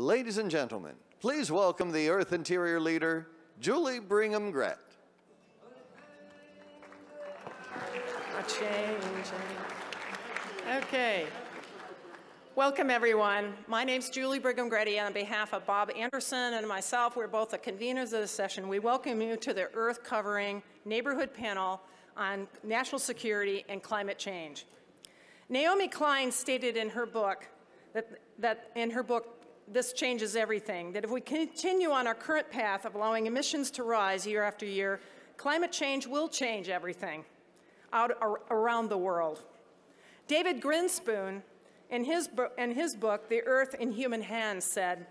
Ladies and gentlemen, please welcome the Earth Interior Leader, Julie Brigham Grette. Okay. Welcome, everyone. My name is Julie Brigham Grette. And on behalf of Bob Anderson and myself, we're both the conveners of the session. We welcome you to the Earth Covering Neighborhood Panel on National Security and Climate Change. Naomi Klein stated in her book that, that in her book, This Changes Everything, that if we continue on our current path of allowing emissions to rise year after year, climate change will change everything out around the world. David Grinspoon in his, in his book, The Earth in Human Hands, said,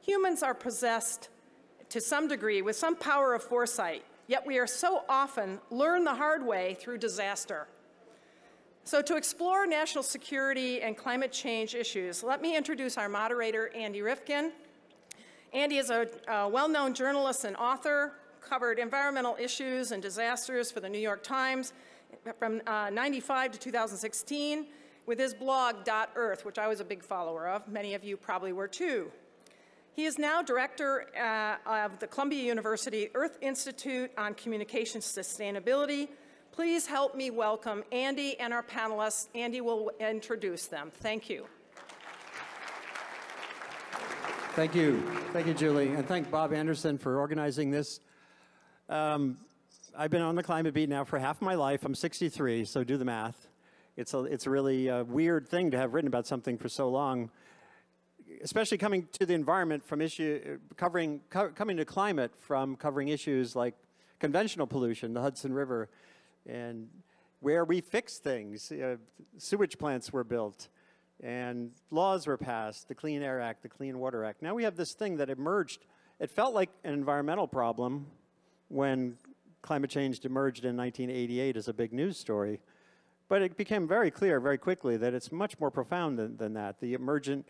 Humans are possessed to some degree with some power of foresight, yet we are so often learn the hard way through disaster. So to explore national security and climate change issues, let me introduce our moderator, Andy Revkin. Andy is a, a well-known journalist and author, covered environmental issues and disasters for the New York Times from uh, 95 to 2016, with his blog, Dot .earth, which I was a big follower of. Many of you probably were too. He is now director uh, of the Columbia University Earth Institute on Communication Sustainability. Please help me welcome Andy and our panelists. Andy will introduce them. Thank you. Thank you. Thank you, Julie. And thank Bob Anderson for organizing this. Um, I've been on the climate beat now for half my life. I'm 63, so do the math it's a, it's really weird thing to have written about something for so long, especially coming to the environment from issue, covering, co coming to climate from covering issues like conventional pollution, the Hudson River, and where we fix things. Uh, sewage plants were built and laws were passed, the Clean Air Act, the Clean Water Act. Now we have this thing that emerged. It felt like an environmental problem when climate change emerged in 1988 as a big news story. But it became very clear very quickly that it's much more profound than, than that. The emergent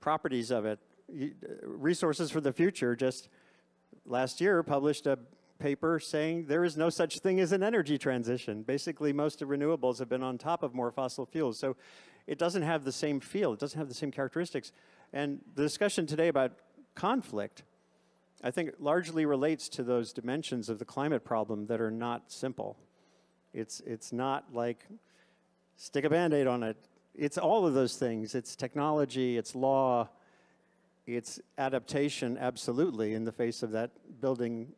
properties of it, Resources for the Future just last year published a paper saying there is no such thing as an energy transition. Basically, most of renewables have been on top of more fossil fuels. So it doesn't have the same feel, it doesn't have the same characteristics. And the discussion today about conflict, I think largely relates to those dimensions of the climate problem that are not simple. It's, it's not like stick a band-aid on it. It's all of those things. It's technology, it's law, it's adaptation, absolutely, in the face of that building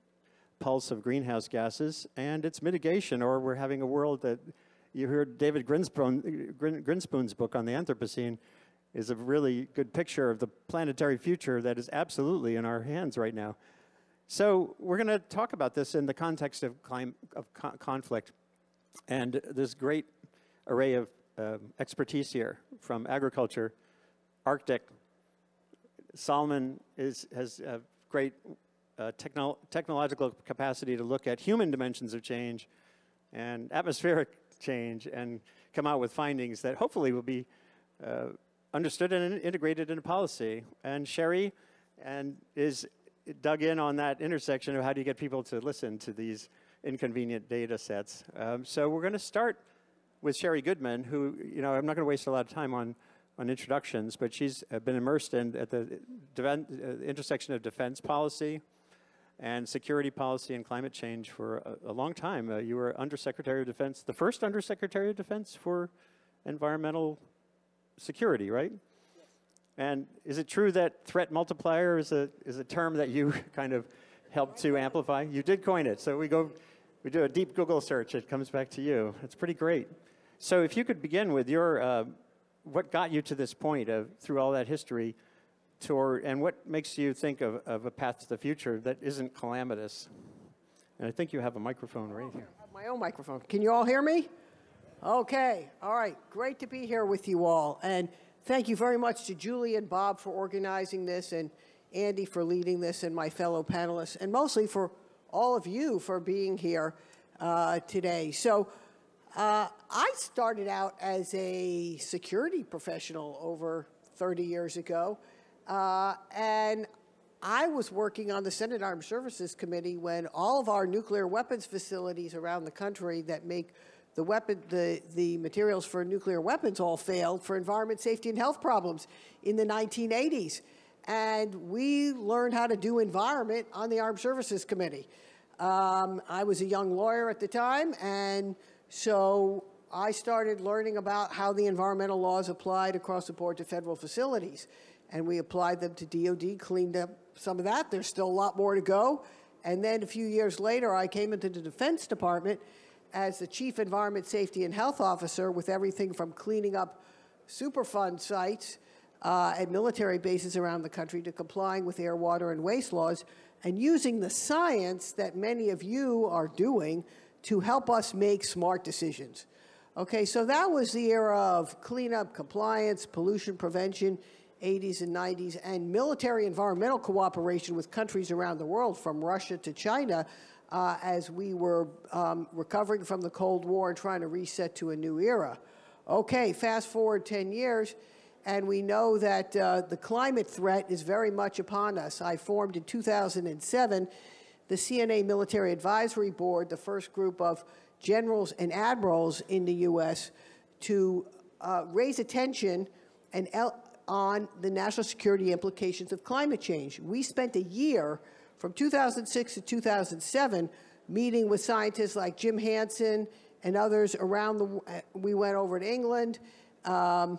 pulse of greenhouse gases, and it's mitigation, or we're having a world that, you heard David Grinspoon, Grinspoon's book on the Anthropocene, is a really good picture of the planetary future that is absolutely in our hands right now. So we're going to talk about this in the context of, of co conflict. And this great array of uh, expertise here from agriculture, Arctic. Solomon is, has a great uh, techno technological capacity to look at human dimensions of change and atmospheric change and come out with findings that hopefully will be uh, understood and integrated into policy. And Sherri and is dug in on that intersection of how do you get people to listen to these inconvenient data sets. Um, so we're going to start with Sherri Goodman, who, you know, I'm not going to waste a lot of time on, on introductions, but she's been immersed in at the uh, intersection of defense policy and security policy and climate change for a, a long time. Uh, you were Undersecretary of Defense, the first Undersecretary of Defense for environmental security, right? Yes. And is it true that threat multiplier is a, is a term that you kind of helped to amplify? You did coin it, so we go, we do a deep Google search, it comes back to you. It's pretty great. So if you could begin with your, uh, what got you to this point of, through all that history, to, and what makes you think of, of a path to the future that isn't calamitous? And I think you have a microphone right here. my own microphone. Can you all hear me? Okay, all right. Great to be here with you all. And thank you very much to Julie and Bob for organizing this and Andy for leading this and my fellow panelists, and mostly for all of you for being here uh, today. So uh, I started out as a security professional over 30 years ago, uh, and I was working on the Senate Armed Services Committee when all of our nuclear weapons facilities around the country that make the weapon, the, the materials for nuclear weapons all failed for environment, safety, and health problems in the 1980s. and we learned how to do environment on the Armed Services Committee. Um, I was a young lawyer at the time, and so I started learning about how the environmental laws applied across the board to federal facilities. And we applied them to DOD, cleaned up some of that. There's still a lot more to go. And then a few years later, I came into the Defense Department as the Chief Environment Safety and Health Officer with everything from cleaning up Superfund sites uh, at military bases around the country to complying with air, water, and waste laws and using the science that many of you are doing to help us make smart decisions. Okay, so that was the era of cleanup, compliance, pollution prevention, 80s and 90s, and military environmental cooperation with countries around the world, from Russia to China, uh, as we were um, recovering from the Cold War and trying to reset to a new era. Okay, fast forward 10 years, and we know that uh, the climate threat is very much upon us. I formed in 2007 the CNA Military Advisory Board, the first group of generals and admirals in the U.S. to uh, raise attention and on the national security implications of climate change. We spent a year from 2006 to 2007 meeting with scientists like Jim Hansen and others around the, uh, we went over to England, um,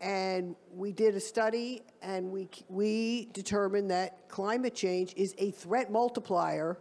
and we did a study and we, we determined that climate change is a threat multiplier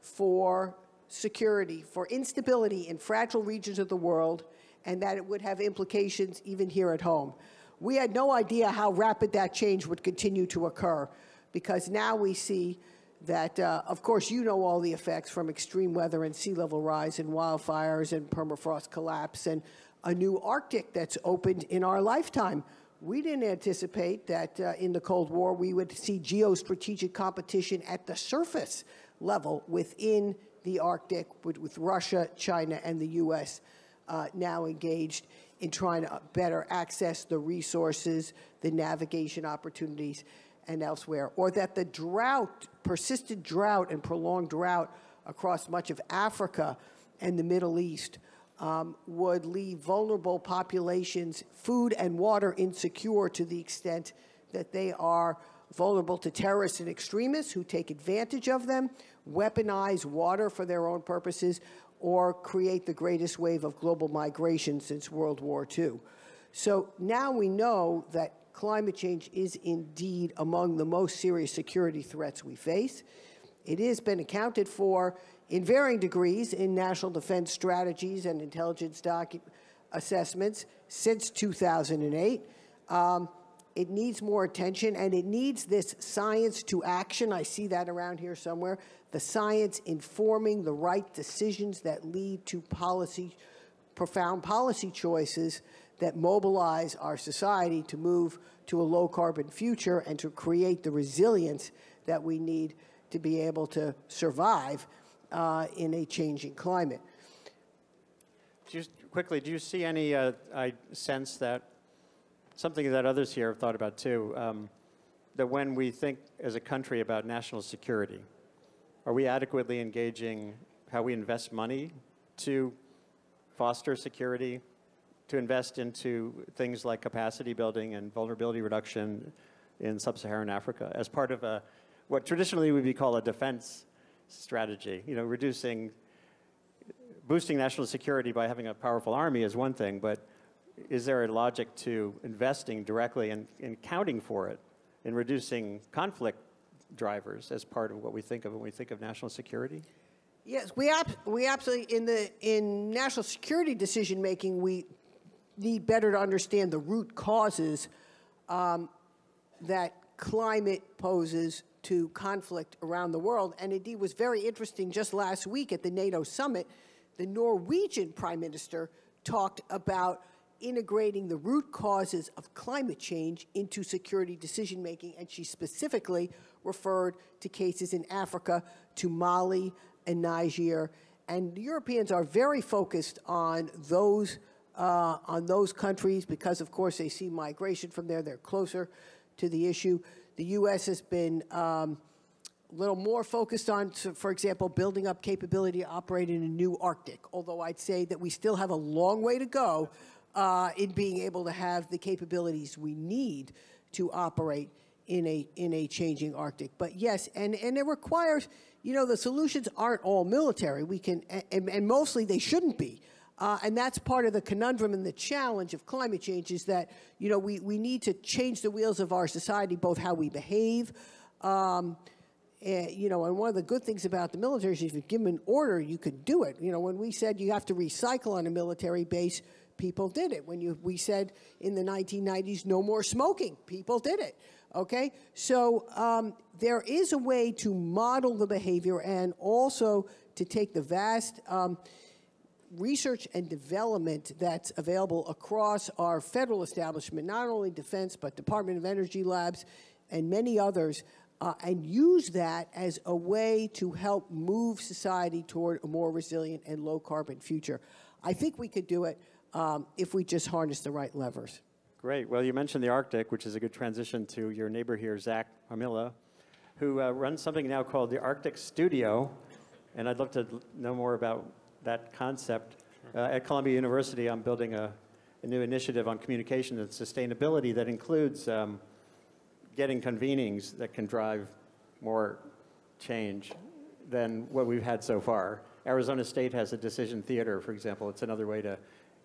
for security, for instability in fragile regions of the world, and that it would have implications even here at home. We had no idea how rapid that change would continue to occur because now we see that, uh, of course, you know all the effects from extreme weather and sea level rise and wildfires and permafrost collapse and a new Arctic that's opened in our lifetime. We didn't anticipate that uh, in the Cold War we would see geostrategic competition at the surface level within the Arctic with, with Russia, China, and the U.S. Uh, now engaged in trying to better access the resources, the navigation opportunities, and elsewhere. Or that the drought, persistent drought and prolonged drought across much of Africa and the Middle East um, would leave vulnerable populations food and water insecure to the extent that they are vulnerable to terrorists and extremists who take advantage of them, weaponize water for their own purposes, or create the greatest wave of global migration since World War II. So now we know that climate change is indeed among the most serious security threats we face. It has been accounted for in varying degrees in national defense strategies and intelligence assessments since 2008. Um, it needs more attention and it needs this science to action. I see that around here somewhere. The science informing the right decisions that lead to policy, profound policy choices that mobilize our society to move to a low carbon future and to create the resilience that we need to be able to survive uh, in a changing climate. Just quickly, do you see any uh, sense that something that others here have thought about too, um, that when we think as a country about national security, are we adequately engaging how we invest money to foster security, to invest into things like capacity building and vulnerability reduction in sub-Saharan Africa as part of a, what traditionally would be called a defense strategy, you know, reducing, boosting national security by having a powerful army is one thing, but is there a logic to investing directly and, and counting for it in reducing conflict drivers as part of what we think of when we think of national security? Yes, we, we absolutely, in, the, in national security decision making, we need better to understand the root causes um, that climate poses to conflict around the world. And indeed was very interesting just last week at the NATO summit, the Norwegian prime minister talked about integrating the root causes of climate change into security decision making, and she specifically referred to cases in Africa, to Mali and Niger. And Europeans are very focused on those, uh, on those countries because, of course, they see migration from there. They're closer to the issue. The U.S. has been um, a little more focused on, for example, building up capability to operate in a new Arctic, although I'd say that we still have a long way to go uh, in being able to have the capabilities we need to operate in a in a changing Arctic. But yes, and and it requires, you know, the solutions aren't all military. We can, and, and mostly they shouldn't be. Uh, and that's part of the conundrum and the challenge of climate change is that, you know, we, we need to change the wheels of our society, both how we behave. Um, and, you know, and one of the good things about the military is if you give them an order, you could do it. You know, when we said you have to recycle on a military base, people did it. When you, we said in the 1990s, no more smoking, people did it. Okay? So um, there is a way to model the behavior and also to take the vast. Um, research and development that's available across our federal establishment, not only defense, but Department of Energy labs and many others, uh, and use that as a way to help move society toward a more resilient and low carbon future. I think we could do it um, if we just harness the right levers. Great. Well, you mentioned the Arctic, which is a good transition to your neighbor here, Zach Armilla, who uh, runs something now called the Arctic Studio. And I'd love to know more about that concept. Uh, at Columbia University, I'm building a, a, new initiative on communication and sustainability that includes um, getting convenings that can drive more change than what we've had so far. Arizona State has a decision theater, for example. It's another way to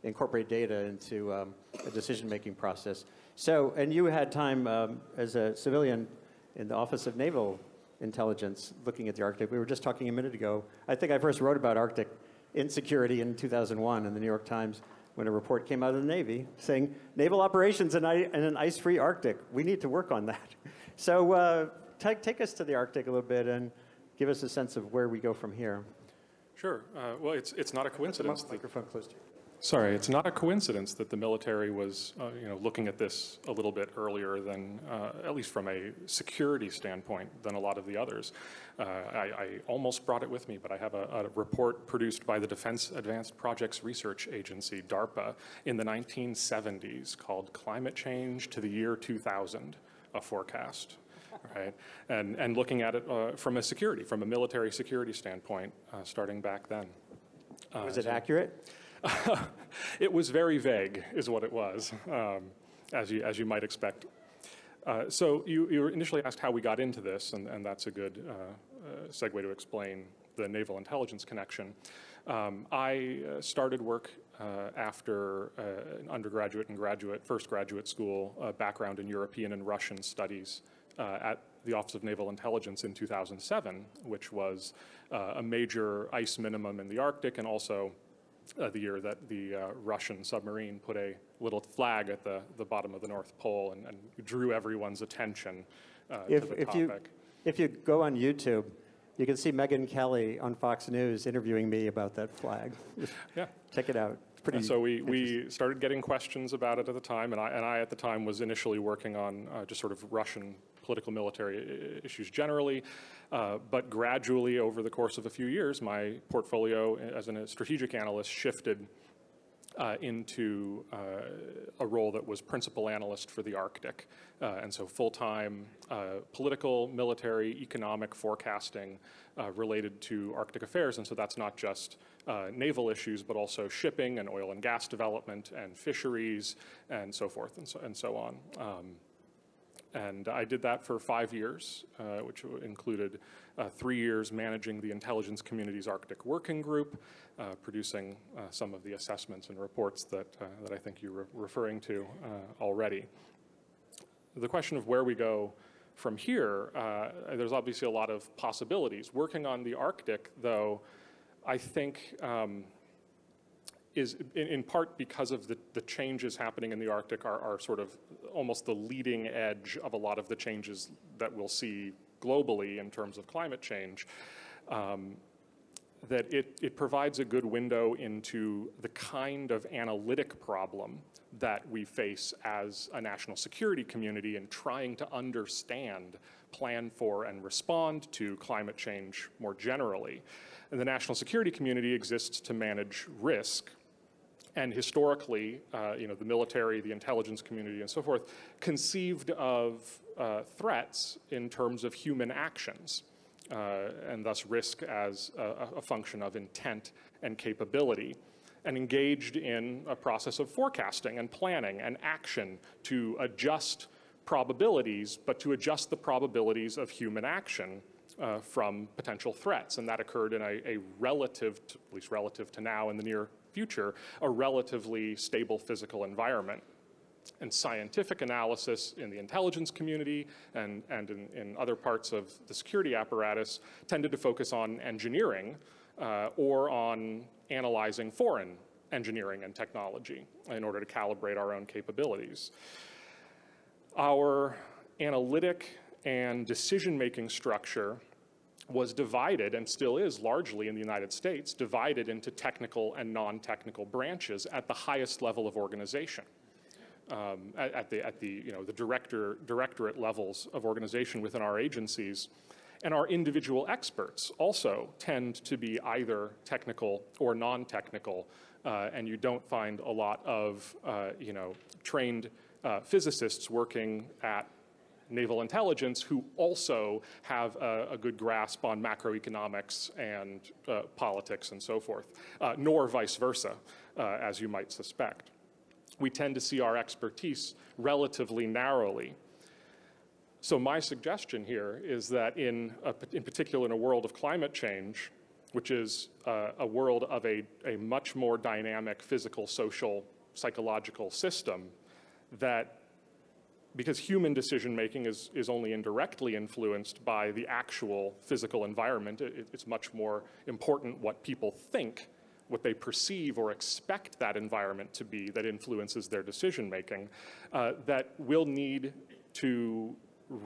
incorporate data into um, a decision-making process. So, and you had time um, as a civilian in the Office of Naval Intelligence looking at the Arctic. We were just talking a minute ago. I think I first wrote about Arctic insecurity in 2001 in the New York Times when a report came out of the Navy saying naval operations in, in an ice-free Arctic. We need to work on that. So uh, take, take us to the Arctic a little bit and give us a sense of where we go from here. Sure. Uh, well, it's, it's not a coincidence. Microphone close to you. Sorry, it's not a coincidence that the military was, uh, you know, looking at this a little bit earlier than, uh, at least from a security standpoint, than a lot of the others. Uh, I, I, almost brought it with me, but I have a, a, report produced by the Defense Advanced Projects Research Agency, DARPA, in the 1970s called "Climate Change to the Year 2000," a forecast. Right, and and looking at it uh, from a security, from a military security standpoint, uh, starting back then. Was it so accurate? it was very vague, is what it was, um, as, you, as you might expect. Uh, so you, you initially asked how we got into this, and, and that's a good uh, uh, segue to explain the naval intelligence connection. Um, I uh, started work uh, after uh, an undergraduate and graduate, first graduate school background in European and Russian studies at the Office of Naval Intelligence in 2007, which was a major ice minimum in the Arctic and also uh, the year that the uh, Russian submarine put a little flag at the, the bottom of the North Pole and, and drew everyone's attention uh, if, to the if topic. You, if you go on YouTube, you can see Megyn Kelly on Fox News interviewing me about that flag. yeah. Check it out. It's pretty and so we, we started getting questions about it at the time, and I, and I at the time was initially working on uh, just sort of Russian political military issues generally. Uh, but gradually, over the course of a few years, my portfolio as a strategic analyst shifted uh, into uh, a role that was principal analyst for the Arctic. Uh, and so full-time uh, political, military, economic forecasting uh, related to Arctic affairs. And so that's not just naval issues, but also shipping and oil and gas development and fisheries and so forth and so, and so on. Um, and I did that for five years, uh, which included uh, three years managing the intelligence community's Arctic Working Group, uh, producing uh, some of the assessments and reports that, uh, that I think you're re referring to uh, already. The question of where we go from here, there's obviously a lot of possibilities. Working on the Arctic, though, I think um, is in, in, part because of the, the changes happening in the Arctic are, are, sort of almost the leading edge of a lot of the changes that we'll see globally in terms of climate change. Um, that it, it provides a good window into the kind of analytic problem that we face as a national security community in trying to understand, plan for, and respond to climate change more generally. And the national security community exists to manage risk, and historically, uh, you know, the military, the intelligence community, and so forth, conceived of uh, threats in terms of human actions, uh, and thus risk as a, a, function of intent and capability, and engaged in a process of forecasting and planning and action to adjust probabilities, but to adjust the probabilities of human action uh, from potential threats. And that occurred in a, a relative, to, at least relative to now in the near future, a relatively stable physical environment. And scientific analysis in the intelligence community and, and in, in other parts of the security apparatus tended to focus on engineering uh, or on analyzing foreign engineering and technology in order to calibrate our own capabilities. Our analytic and decision-making structure was divided, and still is largely in the United States, divided into technical and non-technical branches at the highest level of organization. Um, at, at, the, at the, you know, the director, directorate levels of organization within our agencies. And our individual experts also tend to be either technical or non-technical, uh, and you don't find a lot of, uh, you know, trained uh, physicists working at naval intelligence who also have a, a good grasp on macroeconomics and uh, politics and so forth, uh, nor vice versa, uh, as you might suspect. We tend to see our expertise relatively narrowly. So my suggestion here is that in, a, in particular in a world of climate change, which is uh, a world of a, a much more dynamic physical, social, psychological system, that because human decision making is, is only indirectly influenced by the actual physical environment, it, it's much more important what people think, what they perceive or expect that environment to be that influences their decision making, uh, that we'll need to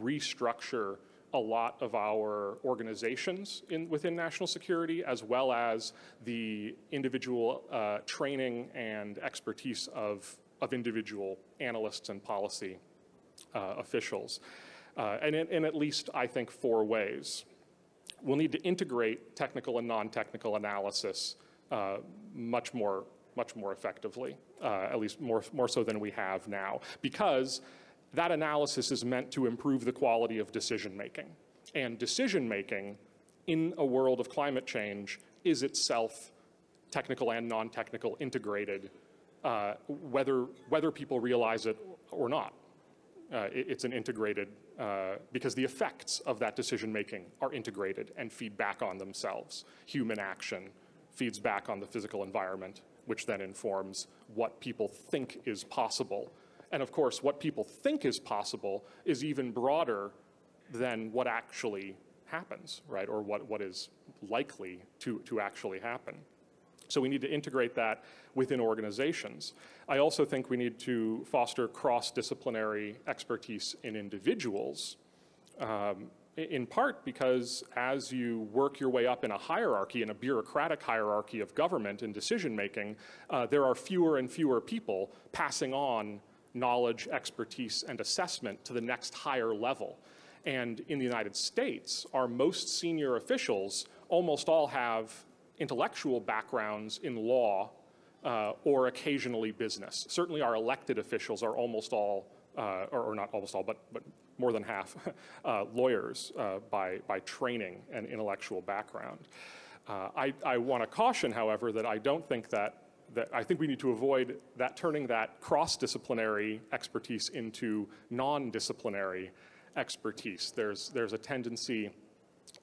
restructure a lot of our organizations in, within national security, as well as the individual uh, training and expertise of, of individual analysts and policy uh, officials. Uh, and in, in, at least, I think, four ways. We'll need to integrate technical and non-technical analysis uh, much more much more effectively, uh, at least more, more so than we have now, because that analysis is meant to improve the quality of decision making. And decision making in a world of climate change is itself technical and non-technical integrated, uh, whether, whether people realize it or not uh, it, it's an integrated, uh, because the effects of that decision making are integrated and feed back on themselves. Human action feeds back on the physical environment, which then informs what people think is possible. And of course, what people think is possible is even broader than what actually happens, right? Or what, what is likely to, to actually happen. So we need to integrate that within organizations. I also think we need to foster cross-disciplinary expertise in individuals, um, in part because as you work your way up in a hierarchy, in a bureaucratic hierarchy of government and decision making, uh, there are fewer and fewer people passing on knowledge, expertise, and assessment to the next higher level. And in the United States, our most senior officials almost all have intellectual backgrounds in law uh, or occasionally business. Certainly our elected officials are almost all, uh, or, or, not almost all, but, but more than half, uh, lawyers uh, by, by training and intellectual background. Uh, I, I want to caution, however, that I don't think that that I think we need to avoid that turning that cross-disciplinary expertise into non-disciplinary expertise. There's, there's a tendency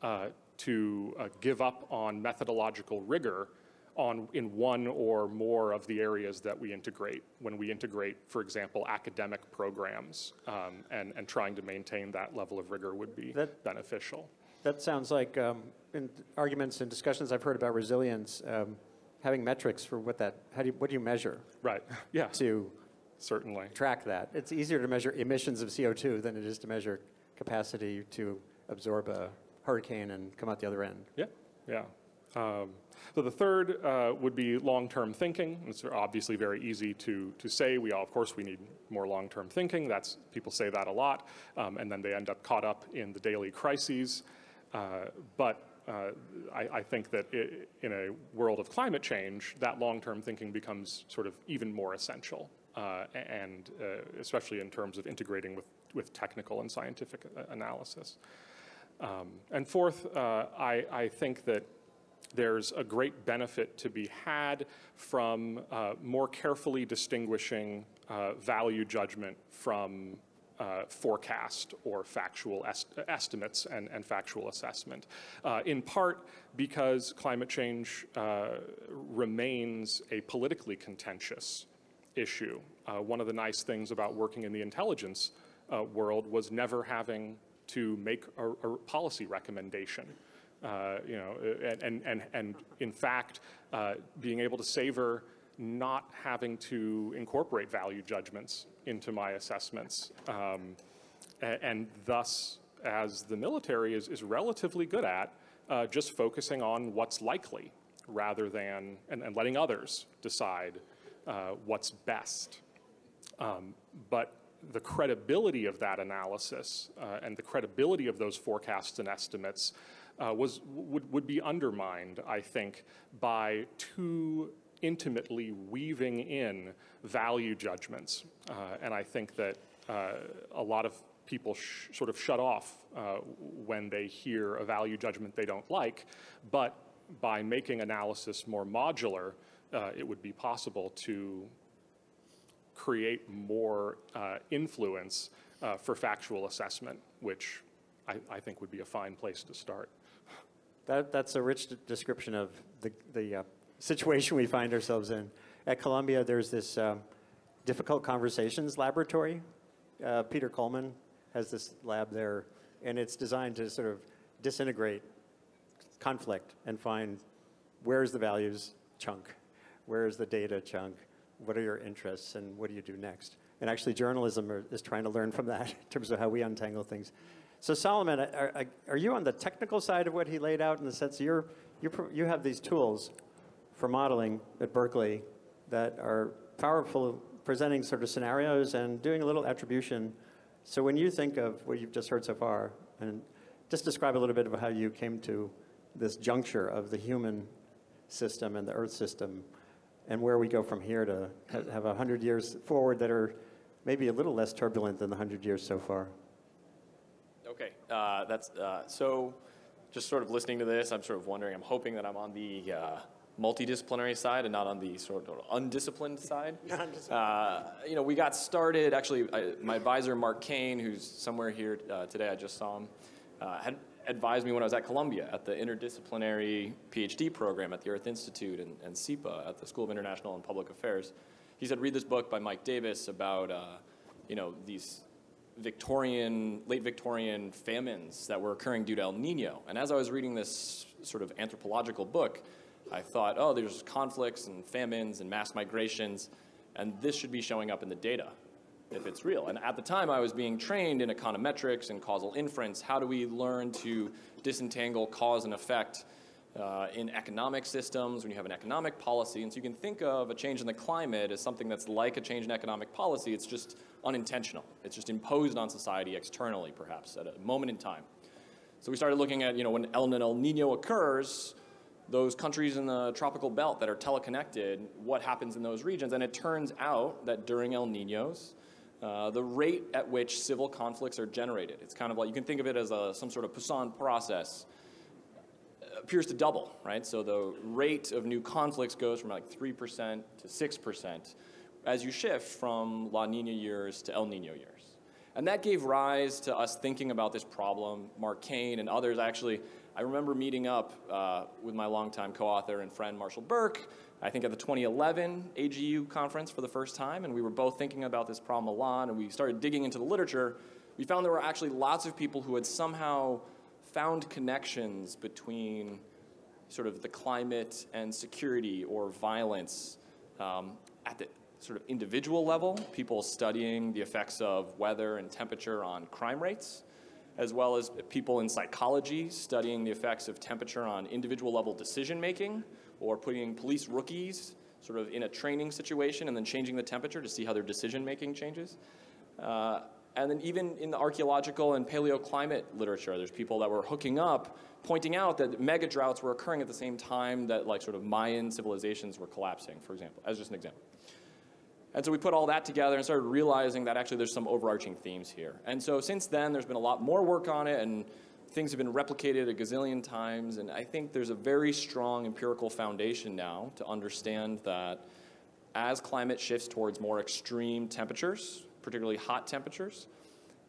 uh, to uh, give up on methodological rigor on in one or more of the areas that we integrate when we integrate, for example, academic programs um, and, and trying to maintain that level of rigor would be that, beneficial. That sounds like um, in arguments and discussions I've heard about resilience, um, having metrics for what that, how do you, what do you measure? Right, yeah. To certainly track that. It's easier to measure emissions of CO2 than it is to measure capacity to absorb a hurricane and come out the other end. Yeah, yeah. Um, so the third uh, would be long-term thinking. It's obviously very easy to, to say. We all, of course, we need more long-term thinking. That's people say that a lot, um, and then they end up caught up in the daily crises. Uh, but uh, I, I, think that it, in a world of climate change, that long-term thinking becomes sort of even more essential, uh, and uh, especially in terms of integrating with, with technical and scientific uh, analysis. Um, and fourth, uh, I, I, think that there's a great benefit to be had from uh, more carefully distinguishing uh, value judgment from uh, forecast or factual est- estimates and, and factual assessment. Uh, in part because climate change uh, remains a politically contentious issue. One of the nice things about working in the intelligence world was never having to make a, a policy recommendation. Uh, you know, and, and, and, and in fact, uh, being able to savor not having to incorporate value judgments into my assessments. Um, and, and thus, as the military is, is relatively good at, uh, just focusing on what's likely rather than, and, and letting others decide uh, what's best. Um, but the credibility of that analysis uh, and the credibility of those forecasts and estimates uh, was, would, would be undermined, I think, by too intimately weaving in value judgments. Uh, and I think that uh, a lot of people sort of shut off uh, when they hear a value judgment they don't like. But by making analysis more modular, uh, it would be possible to create more uh, influence uh, for factual assessment, which I, I, think would be a fine place to start. That, that's a rich description of the, the uh, situation we find ourselves in. At Columbia, there's this um, difficult conversations laboratory. Uh, Peter Coleman has this lab there, and it's designed to sort of disintegrate conflict and find where's the values chunk, where's the data chunk, what are your interests, and what do you do next? And actually, journalism are, is trying to learn from that in terms of how we untangle things. So, Solomon, are, are you on the technical side of what he laid out in the sense you're, you're, you have these tools for modeling at Berkeley that are powerful, presenting sort of scenarios and doing a little attribution. So, when you think of what you've just heard so far, and just describe a little bit of how you came to this juncture of the human system and the Earth system and where we go from here to have 100 years forward that are maybe a little less turbulent than the 100 years so far. Okay, uh, that's uh, so. Just sort of listening to this, I'm sort of wondering. I'm hoping that I'm on the uh, multidisciplinary side and not on the sort of undisciplined side. Uh, you know, we got started. Actually, I, my advisor Mark Cane, who's somewhere here uh, today, I just saw him, uh, had advised me when I was at Columbia at the interdisciplinary PhD program at the Earth Institute and, and SIPA at the School of International and Public Affairs. He said, read this book by Mike Davis about, uh, you know, these Victorian, late Victorian famines that were occurring due to El Nino. And as I was reading this sort of anthropological book, I thought, oh, there's conflicts and famines and mass migrations, and this should be showing up in the data if it's real. And at the time, I was being trained in econometrics and causal inference. How do we learn to disentangle cause and effect uh, in economic systems when you have an economic policy? And so you can think of a change in the climate as something that's like a change in economic policy. It's just unintentional. It's just imposed on society externally, perhaps, at a moment in time. So we started looking at, you know, when El, El Nino occurs, those countries in the tropical belt that are teleconnected, what happens in those regions. And it turns out that during El Ninos, uh, the rate at which civil conflicts are generated. It's kind of like you can think of it as a, some sort of Poisson process. Uh, appears to double, right? So the rate of new conflicts goes from like 3% to 6% as you shift from La Nina years to El Nino years. And that gave rise to us thinking about this problem. Mark Cane and others actually, I remember meeting up uh, with my longtime co author and friend Marshall Burke I think at the 2011 AGU conference for the first time, and we were both thinking about this problem a lot, and we started digging into the literature. We found there were actually lots of people who had somehow found connections between sort of the climate and security or violence um, at the sort of individual level, people studying the effects of weather and temperature on crime rates, as well as people in psychology studying the effects of temperature on individual level decision making or putting police rookies sort of in a training situation and then changing the temperature to see how their decision making changes. Uh, and then even in the archaeological and paleoclimate literature, there's people that were hooking up, pointing out that mega droughts were occurring at the same time that like sort of Mayan civilizations were collapsing, for example, as just an example. And so we put all that together and started realizing that actually there's some overarching themes here. And so since then, there's been a lot more work on it, and things have been replicated a gazillion times, and I think there's a very strong empirical foundation now to understand that as climate shifts towards more extreme temperatures, particularly hot temperatures,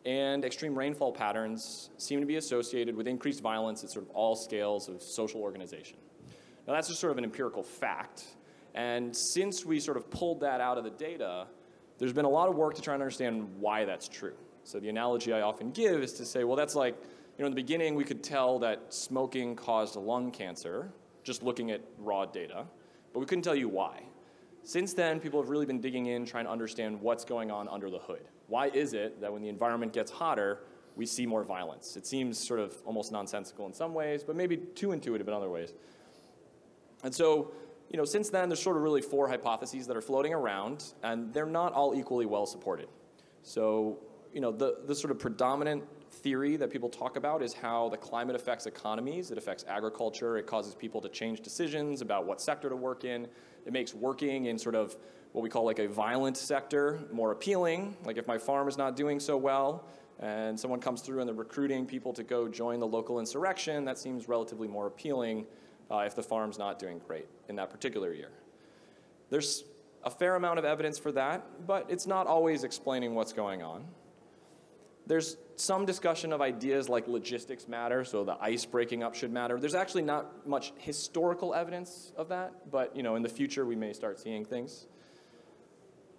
and extreme rainfall patterns seem to be associated with increased violence at sort of all scales of social organization. Now, that's just sort of an empirical fact. And since we sort of pulled that out of the data, there's been a lot of work to try and understand why that's true. So the analogy I often give is to say, well, that's like, you know, in the beginning we could tell that smoking caused lung cancer just looking at raw data, but we couldn't tell you why. Since then, people have really been digging in, trying to understand what's going on under the hood. Why is it that when the environment gets hotter, we see more violence? It seems sort of almost nonsensical in some ways, but maybe too intuitive in other ways. And so, you know, since then, there's sort of really four hypotheses that are floating around, and they're not all equally well supported. So, you know, the, the sort of predominant theory that people talk about is how the climate affects economies, it affects agriculture, it causes people to change decisions about what sector to work in. It makes working in sort of what we call like a violent sector more appealing. Like if my farm is not doing so well and someone comes through and they're recruiting people to go join the local insurrection, that seems relatively more appealing uh, if the farm's not doing great in that particular year. There's a fair amount of evidence for that, but it's not always explaining what's going on. There's some discussion of ideas like logistics matter, so the ice breaking up should matter. There's actually not much historical evidence of that, but you know, in the future we may start seeing things.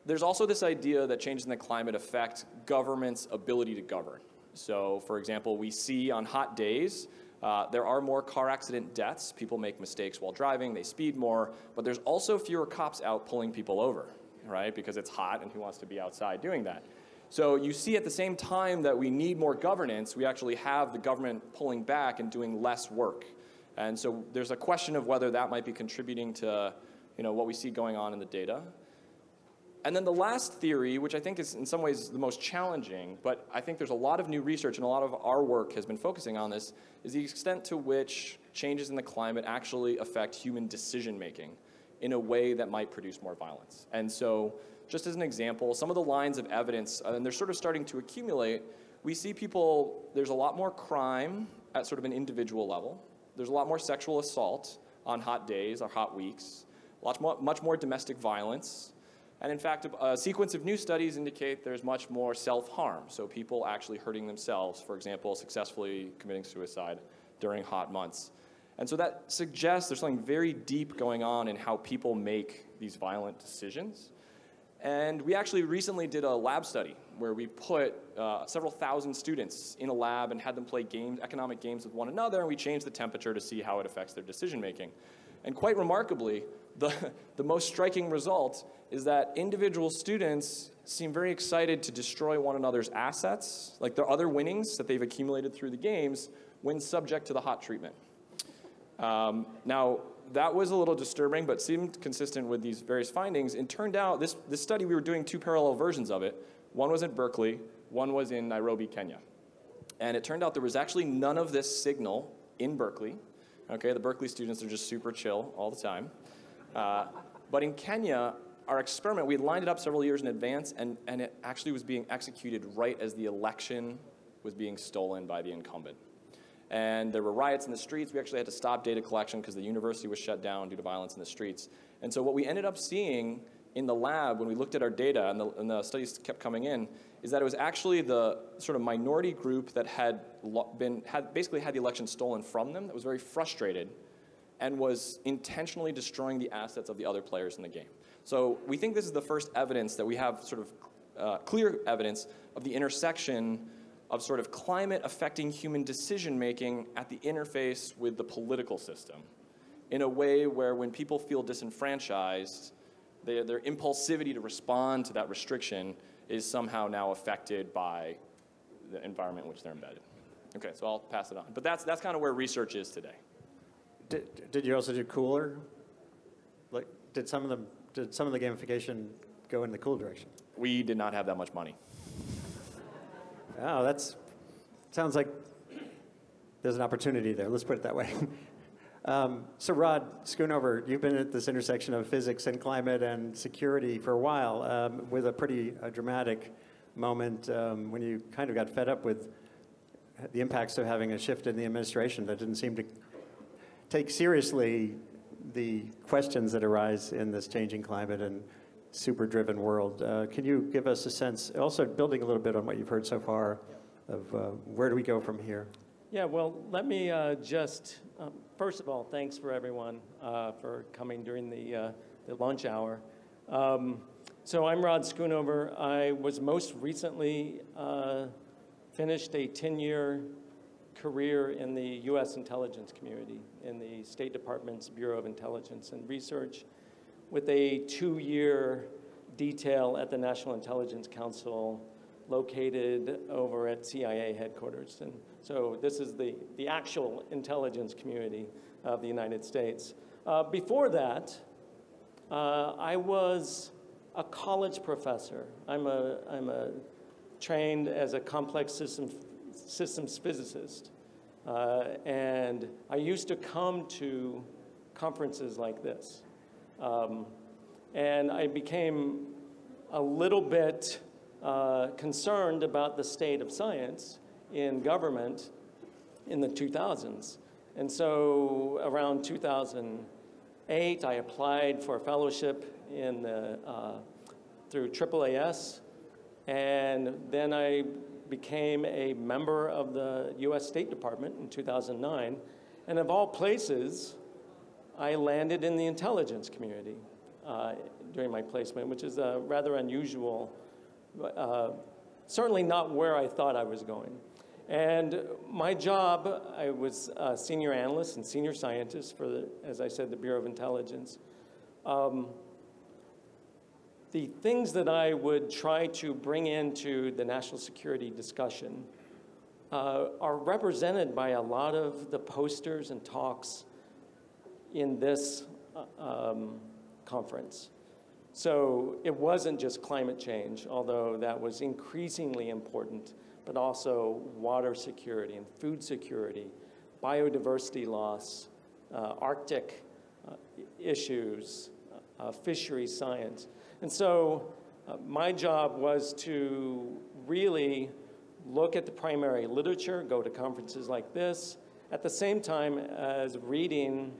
There's also this idea that changes in the climate affect government's ability to govern. So, for example, we see on hot days uh, there are more car accident deaths. People make mistakes while driving, they speed more, but there's also fewer cops out pulling people over, right? Because it's hot and who wants to be outside doing that? So you see at the same time that we need more governance, we actually have the government pulling back and doing less work. And so there's a question of whether that might be contributing to you know, what we see going on in the data. And then the last theory, which I think is in some ways the most challenging, but I think there's a lot of new research and a lot of our work has been focusing on this, is the extent to which changes in the climate actually affect human decision making in a way that might produce more violence. And so, just as an example, some of the lines of evidence, uh, and they're sort of starting to accumulate, we see people, there's a lot more crime at sort of an individual level. There's a lot more sexual assault on hot days or hot weeks, much more, much more domestic violence, and in fact, a, sequence of new studies indicate there's much more self-harm, so people actually hurting themselves, for example, successfully committing suicide during hot months. And so that suggests there's something very deep going on in how people make these violent decisions. And we actually recently did a lab study where we put uh, several thousand students in a lab and had them play games, economic games with one another, and we changed the temperature to see how it affects their decision making. And quite remarkably, the, the most striking result is that individual students seem very excited to destroy one another's assets, like their other winnings that they've accumulated through the games, when subject to the hot treatment. Um, now, that was a little disturbing, but seemed consistent with these various findings. And turned out, this, this study, we were doing two parallel versions of it. One was at Berkeley, one was in Nairobi, Kenya. And it turned out there was actually none of this signal in Berkeley. Okay, the Berkeley students are just super chill all the time. Uh, but in Kenya, our experiment, we lined it up several years in advance, and, and it actually was being executed right as the election was being stolen by the incumbent. And there were riots in the streets. We actually had to stop data collection because the university was shut down due to violence in the streets. And so what we ended up seeing in the lab when we looked at our data and the, and the studies kept coming in is that it was actually the sort of minority group that had been had basically had the election stolen from them that was very frustrated and was intentionally destroying the assets of the other players in the game. So we think this is the first evidence that we have sort of uh, clear evidence of the intersection of sort of climate affecting human decision making at the interface with the political system in a way where when people feel disenfranchised, they, their impulsivity to respond to that restriction is somehow now affected by the environment in which they're embedded. Okay, so I'll pass it on. But that's, that's kind of where research is today. Did, did you also do cooler? Like, did some of the did some of the gamification go in the cool direction? We did not have that much money. Oh, that's sounds like there's an opportunity there. Let's put it that way. um, so, Rod Schoonover, you've been at this intersection of physics and climate and security for a while, um, with a pretty uh, dramatic moment um, when you kind of got fed up with the impacts of having a shift in the administration that didn't seem to take seriously the questions that arise in this changing climate and super driven world. Uh, can you give us a sense, also building a little bit on what you've heard so far, of uh, where do we go from here? Yeah, well, let me uh, just, um, first of all, thanks for everyone uh, for coming during the, uh, the lunch hour. Um, so I'm Rod Schoonover. I was most recently uh, finished a 10-year career in the U.S. intelligence community in the State Department's Bureau of Intelligence and Research with a two-year detail at the National Intelligence Council located over at CIA headquarters. And so this is the, the actual intelligence community of the United States. Uh, before that, uh, I was a college professor. I'm a, I'm a trained as a complex system, systems physicist. Uh, and I used to come to conferences like this. Um, and I became a little bit uh, concerned about the state of science in government in the 2000s. And so around 2008, I applied for a fellowship in the, uh, through AAAS, and then I became a member of the US State Department in 2009. And of all places, I landed in the intelligence community uh, during my placement, which is a rather unusual, uh, certainly not where I thought I was going. And my job, I was a senior analyst and senior scientist for, the, as I said, the Bureau of Intelligence. Um, the things that I would try to bring into the national security discussion uh, are represented by a lot of the posters and talks in this uh, um, conference. So it wasn't just climate change, although that was increasingly important, but also water security and food security, biodiversity loss, uh, Arctic uh, issues, uh, fishery science. And so uh, my job was to really look at the primary literature, go to conferences like this, at the same time as reading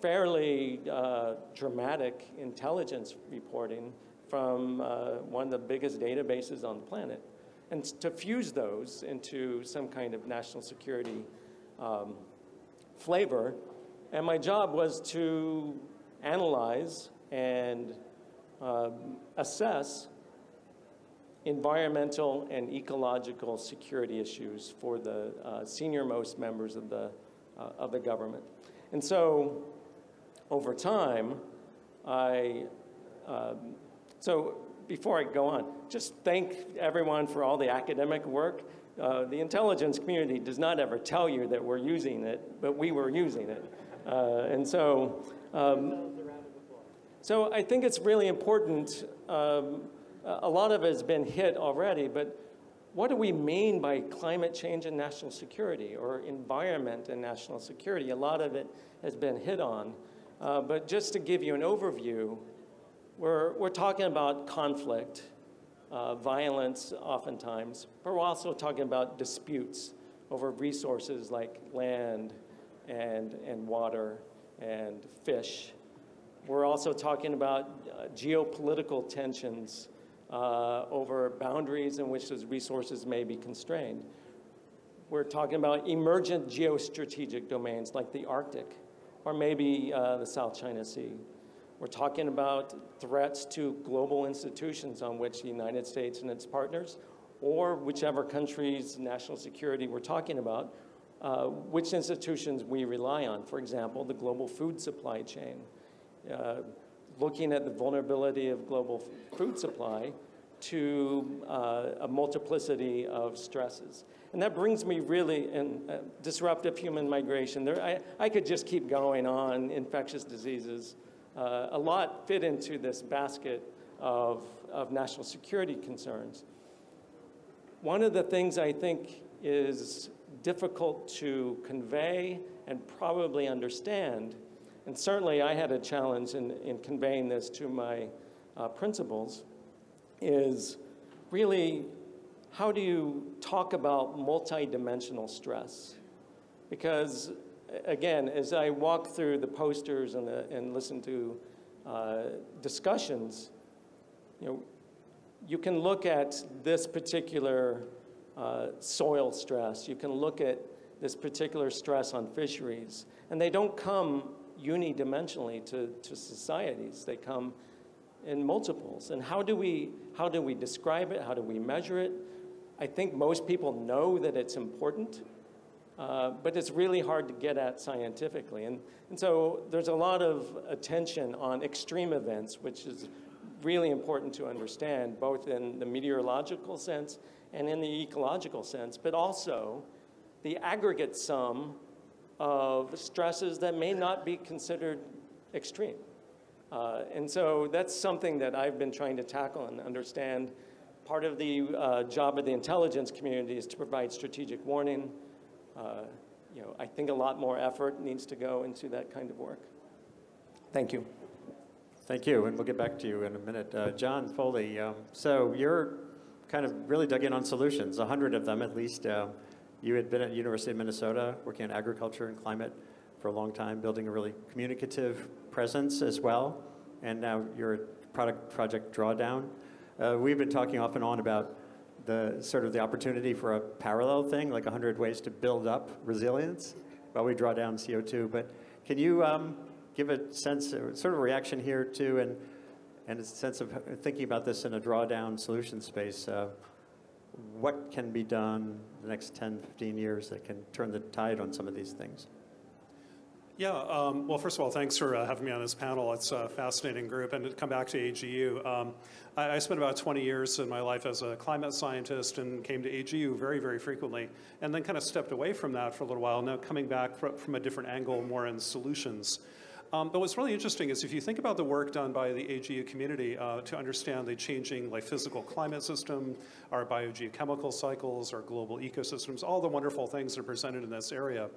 fairly uh, dramatic intelligence reporting from uh, one of the biggest databases on the planet. And to fuse those into some kind of national security um, flavor. And my job was to analyze and uh, assess environmental and ecological security issues for the uh, senior most members of the, uh, of the government. And so over time, I, um, so before I go on, just thank everyone for all the academic work. Uh, the intelligence community does not ever tell you that we're using it, but we were using it. Uh, and so, um, so I think it's really important. Um, a lot of it has been hit already, but what do we mean by climate change and national security or environment and national security? A lot of it has been hit on. Uh, but just to give you an overview, we're, we're talking about conflict, uh, violence oftentimes, but we're also talking about disputes over resources like land and, and water and fish. We're also talking about uh, geopolitical tensions uh, over boundaries in which those resources may be constrained. We're talking about emergent geostrategic domains like the Arctic, or maybe uh, the South China Sea. We're talking about threats to global institutions on which the United States and its partners, or whichever country's national security we're talking about, uh, which institutions we rely on. For example, the global food supply chain. Uh, looking at the vulnerability of global food supply to uh, a multiplicity of stresses. And that brings me really in uh, disruptive human migration. There, I, I could just keep going on, infectious diseases. Uh, a lot fit into this basket of, of national security concerns. One of the things I think is difficult to convey and probably understand, and certainly I had a challenge in, in conveying this to my uh, principals, is really how do you talk about multidimensional stress? Because again, as I walk through the posters and, the, and listen to uh, discussions, you know, you can look at this particular uh, soil stress, you can look at this particular stress on fisheries, and they don't come unidimensionally to, to societies. They come in multiples. And how do we how do we describe it? How do we measure it? I think most people know that it's important, uh, but it's really hard to get at scientifically. And, and so there's a lot of attention on extreme events, which is really important to understand, both in the meteorological sense and in the ecological sense, but also the aggregate sum of stresses that may not be considered extreme. Uh, and so that's something that I've been trying to tackle and understand. Part of the uh, job of the intelligence community is to provide strategic warning. Uh, you know, I think a lot more effort needs to go into that kind of work. Thank you. Thank you, and we'll get back to you in a minute. Uh, Jon Foley, um, so you're kind of really dug in on solutions, 100 of them at least. Uh, you had been at University of Minnesota working on agriculture and climate for a long time, building a really communicative presence as well, and now you're at product project drawdown. Uh, we've been talking off and on about the sort of the opportunity for a parallel thing, like 100 ways to build up resilience while we draw down CO2. But can you um, give a sense, sort of a reaction here too, and, and a sense of thinking about this in a drawdown solution space? Uh, what can be done the next 10, 15 years that can turn the tide on some of these things? Yeah, um, well, first of all, thanks for uh, having me on this panel. It's a fascinating group. And to come back to AGU, um, I, I, spent about 20 years in my life as a climate scientist and came to AGU very, very frequently, and then kind of stepped away from that for a little while, now coming back from a different angle, more in solutions. Um, but what's really interesting is if you think about the work done by the AGU community uh, to understand the changing like physical climate system, our biogeochemical cycles, our global ecosystems, all the wonderful things that are presented in this area,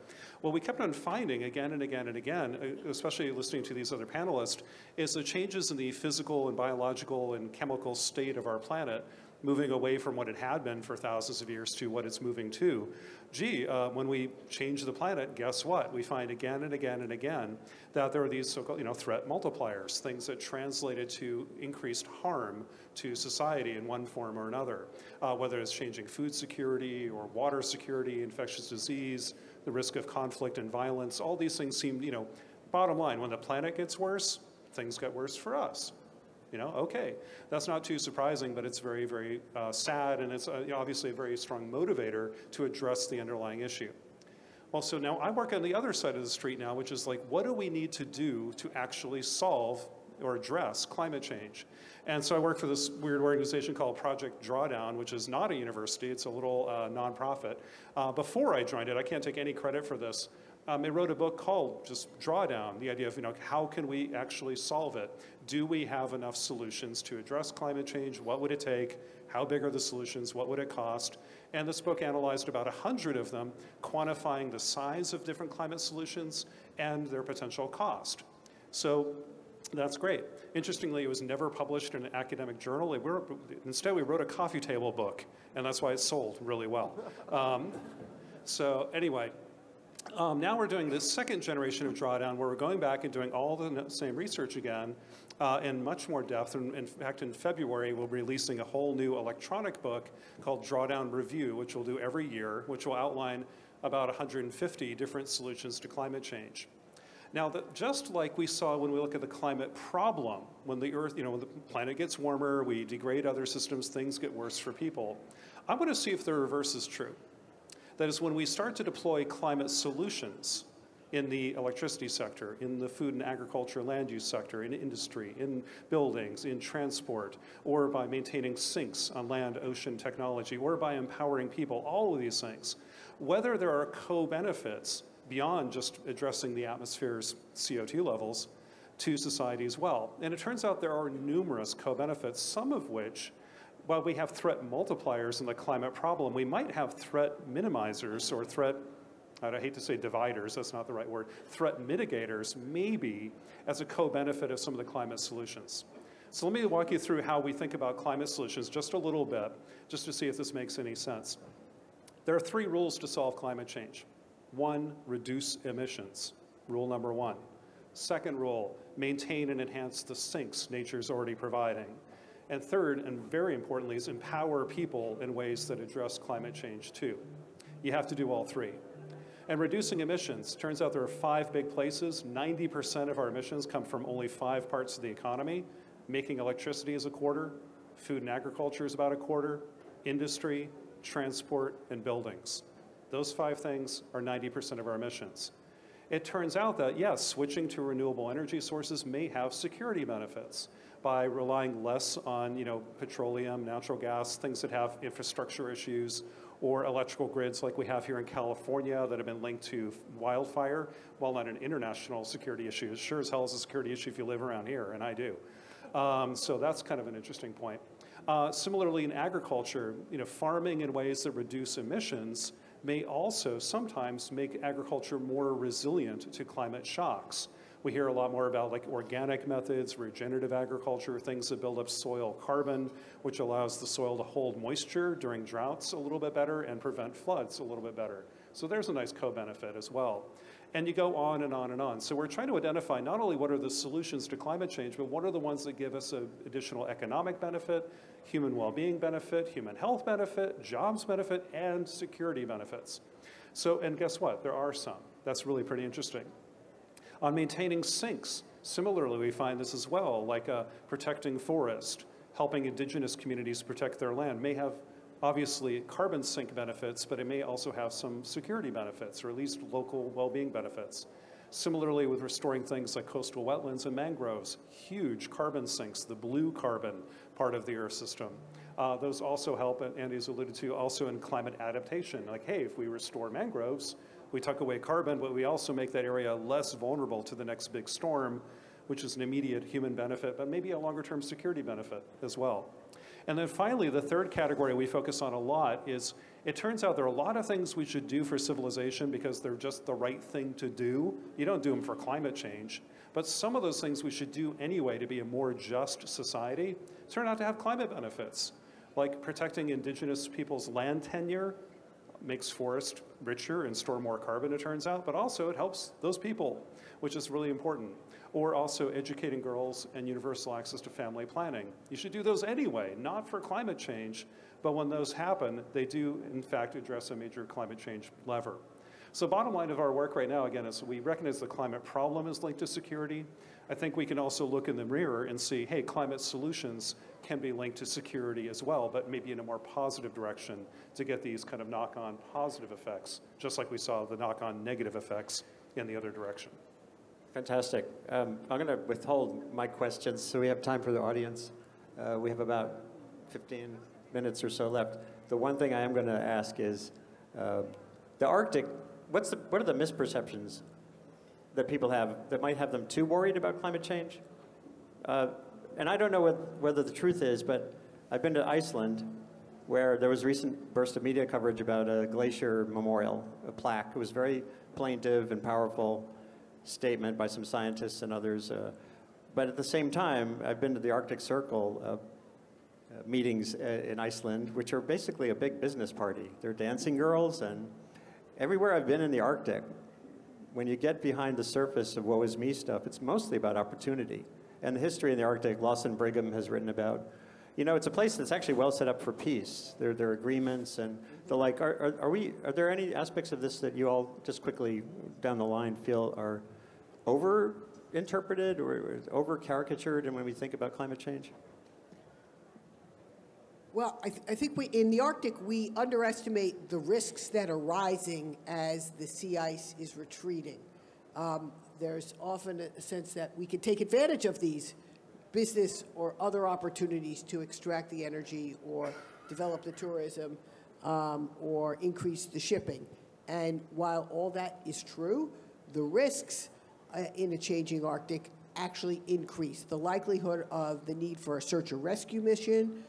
what we kept on finding again and again and again, uh, especially listening to these other panelists, is the changes in the physical and biological and chemical state of our planet moving away from what it had been for thousands of years to what it's moving to. Gee, uh, when we change the planet, guess what? We find again and again and again that there are these so-called you know, threat multipliers, things that translated to increased harm to society in one form or another, uh, whether it's changing food security or water security, infectious disease, the risk of conflict and violence, all these things seem, you know, bottom line, when the planet gets worse, things get worse for us. You know, okay, that's not too surprising, but it's very, very uh, sad, and it's uh, obviously a very strong motivator to address the underlying issue. Well, so now I work on the other side of the street now, which is like, what do we need to do to actually solve or address climate change? And so I work for this weird organization called Project Drawdown, which is not a university, it's a little uh, nonprofit. Uh, before I joined it, I can't take any credit for this, um, wrote a book called just Drawdown, the idea of, you know, how can we actually solve it? Do we have enough solutions to address climate change? What would it take? How big are the solutions? What would it cost? And this book analyzed about 100 of them, quantifying the size of different climate solutions and their potential cost. So that's great. Interestingly, it was never published in an academic journal. Were, instead, we wrote a coffee table book, and that's why it sold really well. Um, so anyway, um, now we're doing this second generation of drawdown where we're going back and doing all the same research again uh, in much more depth. And in fact, in February, we'll be releasing a whole new electronic book called Drawdown Review, which we'll do every year, which will outline about 150 different solutions to climate change. Now, the, just like we saw when we look at the climate problem, when the Earth, you know, when the planet gets warmer, we degrade other systems, things get worse for people. I want to see if the reverse is true. That is, when we start to deploy climate solutions in the electricity sector, in the food and agriculture land use sector, in industry, in buildings, in transport, or by maintaining sinks on land ocean technology, or by empowering people, all of these things, whether there are co-benefits beyond just addressing the atmosphere's CO2 levels to society as well. And it turns out there are numerous co-benefits, some of which while we have threat multipliers in the climate problem, we might have threat minimizers or threat, I hate to say dividers, that's not the right word, threat mitigators, maybe as a co-benefit of some of the climate solutions. So let me walk you through how we think about climate solutions just a little bit, just to see if this makes any sense. There are three rules to solve climate change. One, reduce emissions, rule number one. Second rule, maintain and enhance the sinks nature's already providing. And third, and very importantly, is empower people in ways that address climate change too. You have to do all three. And reducing emissions, turns out there are five big places. 90% of our emissions come from only five parts of the economy. Making electricity is a quarter, food and agriculture is about a quarter, industry, transport, and buildings. Those five things are 90% of our emissions. It turns out that, yes, switching to renewable energy sources may have security benefits by relying less on you know, petroleum, natural gas, things that have infrastructure issues, or electrical grids like we have here in California that have been linked to wildfire. While not an international security issue, it sure as hell is a security issue if you live around here, and I do. Um, so that's kind of an interesting point. Uh, similarly, in agriculture, you know, farming in ways that reduce emissions may also sometimes make agriculture more resilient to climate shocks. We hear a lot more about like organic methods, regenerative agriculture, things that build up soil carbon, which allows the soil to hold moisture during droughts a little bit better and prevent floods a little bit better. So there's a nice co-benefit as well. And you go on and on and on. So we're trying to identify not only what are the solutions to climate change, but what are the ones that give us an additional economic benefit, human well-being benefit, human health benefit, jobs benefit, and security benefits. So, and guess what? There are some. That's really pretty interesting. On maintaining sinks, similarly, we find this as well, like uh, protecting forest, helping indigenous communities protect their land may have obviously carbon sink benefits, but it may also have some security benefits, or at least local well-being benefits. Similarly, with restoring things like coastal wetlands and mangroves, huge carbon sinks, the blue carbon part of the Earth system. Uh, those also help, and Andy's alluded to, also in climate adaptation. Like, hey, if we restore mangroves, we tuck away carbon, but we also make that area less vulnerable to the next big storm, which is an immediate human benefit, but maybe a longer term security benefit as well. And then finally, the third category we focus on a lot is it turns out there are a lot of things we should do for civilization because they're just the right thing to do. You don't do them for climate change. But some of those things we should do anyway to be a more just society turn out to have climate benefits, like protecting indigenous people's land tenure makes forest richer and store more carbon, it turns out, but also it helps those people, which is really important or also educating girls and universal access to family planning. You should do those anyway, not for climate change, but when those happen, they do in fact address a major climate change lever. So bottom line of our work right now, again, is we recognize the climate problem is linked to security. I think we can also look in the mirror and see, hey, climate solutions can be linked to security as well, but maybe in a more positive direction to get these kind of knock-on positive effects, just like we saw the knock-on negative effects in the other direction. Fantastic. Um, I'm going to withhold my questions so we have time for the audience. Uh, we have about 15 minutes or so left. The one thing I am going to ask is uh, the Arctic, what's the, what are the misperceptions that people have that might have them too worried about climate change? Uh, and I don't know what, whether the truth is, but I've been to Iceland where there was recent burst of media coverage about a glacier memorial, a plaque. It was very plaintive and powerful statement by some scientists and others. Uh, but at the same time, I've been to the Arctic Circle uh, uh, meetings uh, in Iceland, which are basically a big business party. They're dancing girls, and everywhere I've been in the Arctic, when you get behind the surface of woe is me stuff, it's mostly about opportunity. And the history in the Arctic, Lawson Brigham has written about. You know, it's a place that's actually well set up for peace. There, there are agreements and the like. Are, are, are, we? Are there any aspects of this that you all just quickly down the line feel are over interpreted or over caricatured and when we think about climate change? Well, I, th I, think we, in the Arctic, we underestimate the risks that are rising as the sea ice is retreating. Um, there's often a sense that we can take advantage of these business or other opportunities to extract the energy or develop the tourism um, or increase the shipping. And while all that is true, the risks uh, in a changing Arctic actually increase. The likelihood of the need for a search and rescue mission,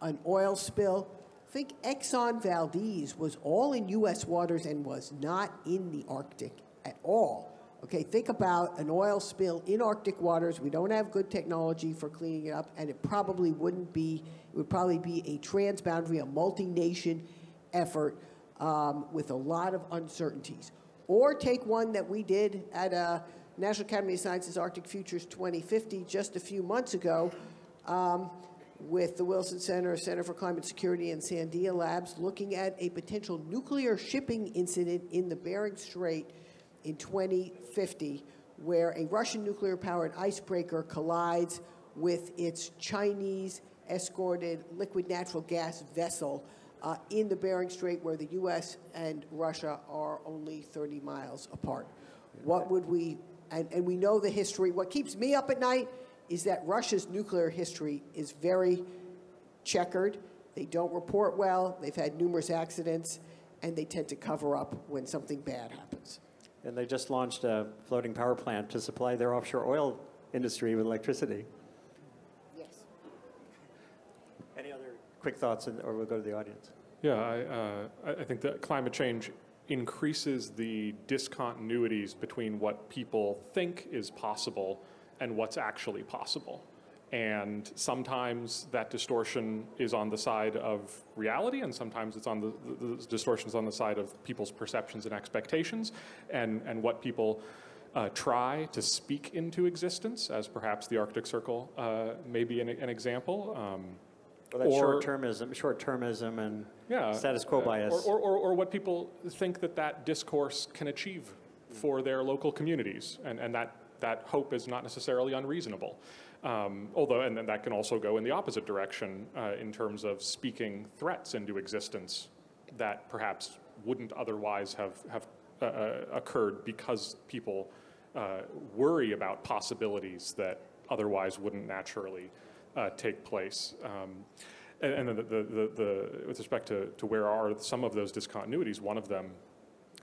an oil spill. Think Exxon Valdez was all in U.S. waters and was not in the Arctic at all. Okay, think about an oil spill in Arctic waters. We don't have good technology for cleaning it up, and it probably wouldn't be, it would probably be a transboundary, a multi-nation effort um, with a lot of uncertainties. Or take one that we did at a National Academy of Sciences Arctic Futures 2050 just a few months ago um, with the Wilson Center, Center for Climate Security, and Sandia Labs looking at a potential nuclear shipping incident in the Bering Strait in 2050, where a Russian nuclear powered icebreaker collides with its Chinese escorted liquid natural gas vessel uh, in the Bering Strait, where the U.S. and Russia are only 30 miles apart. What would we, and, and we know the history, what keeps me up at night is that Russia's nuclear history is very checkered. They don't report well, they've had numerous accidents, and they tend to cover up when something bad happens. And they just launched a floating power plant to supply their offshore oil industry with electricity. Yes. Any other quick thoughts, and- or we'll go to the audience? Yeah, I, uh, I I think that climate change increases the discontinuities between what people think is possible and what's actually possible. And sometimes that distortion is on the side of reality, and sometimes it's on the, the, the distortion is on the side of people's perceptions and expectations, and, and what people uh, try to speak into existence, as perhaps the Arctic Circle uh, may be an, an example. Um, Well, or- short-termism, short-termism and yeah, status quo uh, bias. Or, or, or what people think that that discourse can achieve for their local communities, and, and that, that hope is not necessarily unreasonable. Um, although, and then that can also go in the opposite direction uh, in terms of speaking threats into existence that perhaps wouldn't otherwise have, have uh, uh, occurred because people uh, worry about possibilities that otherwise wouldn't naturally uh, take place. Um, and and the, the, the, with respect to, to where are some of those discontinuities, one of them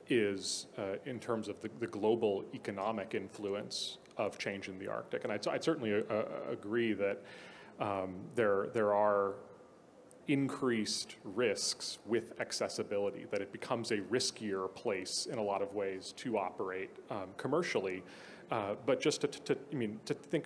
is uh, in terms of the, the global economic influence of change in the Arctic. And I'd, I'd certainly uh, uh, agree that um, there, there are increased risks with accessibility, that it becomes a riskier place in a lot of ways to operate um, commercially. Uh, but just to, to, I mean, to think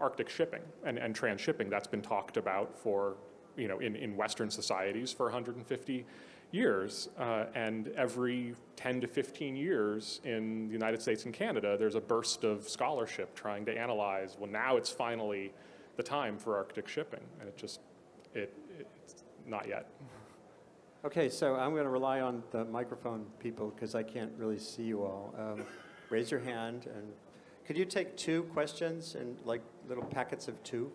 Arctic shipping and, and transshipping, that's been talked about for, you know, in, in Western societies for 150 years. Uh, and every 10 to 15 years in the United States and Canada, there's a burst of scholarship trying to analyze, well, now it's finally the time for Arctic shipping. And it just, it, it's not yet. Okay, so I'm going to rely on the microphone people because I can't really see you all. Um, raise your hand and could you take two questions and like little packets of two?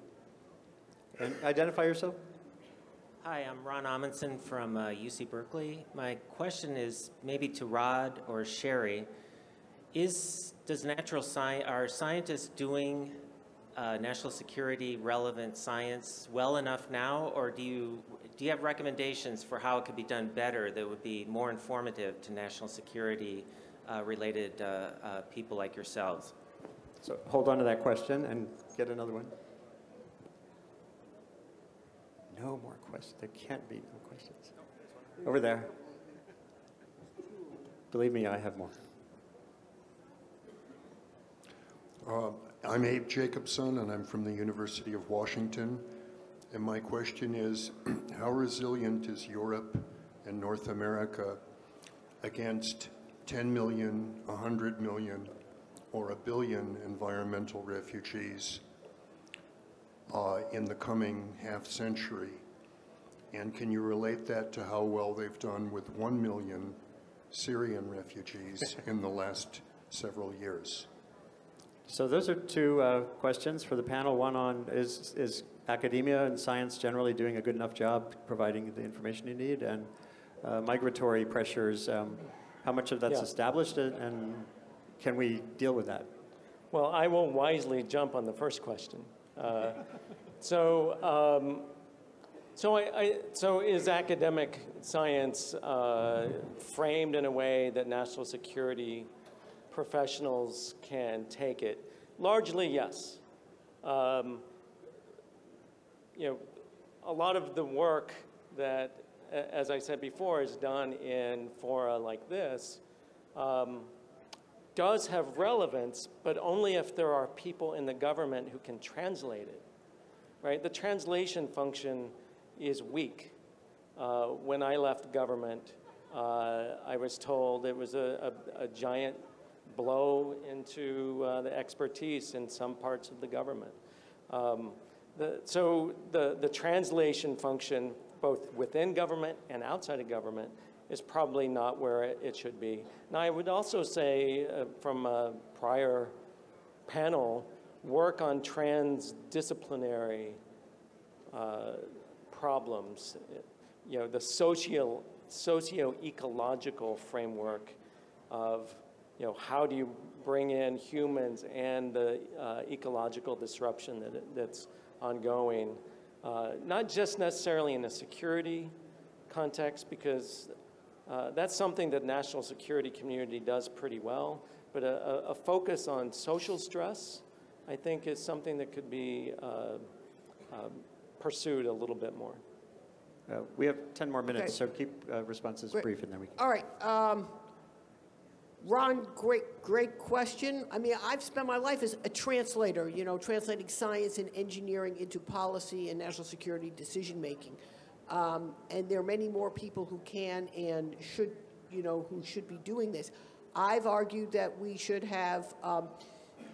And identify yourself. Hi, I'm Ron Amundson from uh, UC Berkeley. My question is maybe to Rod or Sherri. Is does natural science are scientists doing uh, national security relevant science well enough now, or do you do you have recommendations for how it could be done better that would be more informative to national security uh, related uh, uh, people like yourselves? So hold on to that question and get another one. No more questions. There can't be no questions. Over there. Believe me, I have more. Uh, I'm Abe Jacobson, and I'm from the University of Washington. And my question is, how resilient is Europe and North America against 10 million, 100 million, or a billion environmental refugees uh, in the coming half century? And can you relate that to how well they've done with 1 million Syrian refugees in the last several years? So those are two uh, questions for the panel. One on is, is academia and science generally doing a good enough job providing the information you need? And uh, migratory pressures, um, how much of that's Yeah. established and, and can we deal with that? Well, I will wisely jump on the first question. Uh, so, um, so, I, I, so is academic science uh, framed in a way that national security professionals can take it? Largely, yes. Um, you know, a lot of the work that, as I said before, is done in fora like this. Um, does have relevance, but only if there are people in the government who can translate it, right? The translation function is weak. Uh, when I left government, uh, I was told it was a, a, a giant blow into uh, the expertise in some parts of the government. Um, the, so the, the translation function, both within government and outside of government, is probably not where it, should be. Now, I would also say uh, from a prior panel, work on transdisciplinary uh, problems, you know, the socio, socio-ecological framework of, you know, how do you bring in humans and the uh, ecological disruption that, that's ongoing, uh, not just necessarily in a security context, because uh, that's something that national security community does pretty well, but a, a, a focus on social stress, I think, is something that could be uh, um, pursued a little bit more. Uh, we have 10 more minutes, Okay. so keep uh, responses Great. brief and then we can. All right. Um, Ron, great, great question. I mean, I've spent my life as a translator, you know, translating science and engineering into policy and national security decision making. Um, and there are many more people who can and should, you know, who should be doing this. I've argued that we should have um,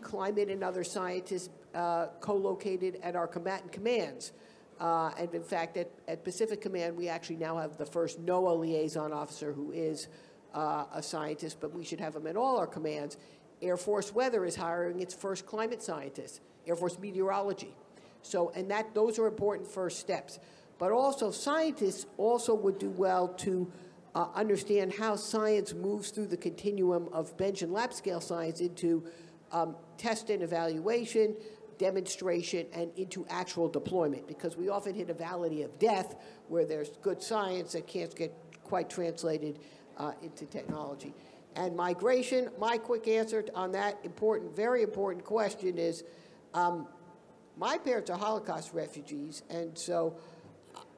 climate and other scientists uh, co-located at our combatant commands. Uh, and in fact, at, at Pacific Command, we actually now have the first NOAA liaison officer who is uh, a scientist, but we should have them at all our commands. Air Force Weather is hiring its first climate scientist, Air Force Meteorology. So, and that, those are important first steps. But also, scientists also would do well to uh, understand how science moves through the continuum of bench and lab scale science into um, test and evaluation, demonstration, and into actual deployment. Because we often hit a valley of death where there's good science that can't get quite translated uh, into technology. And migration, my quick answer on that important, very important question is, um, my parents are Holocaust refugees, and so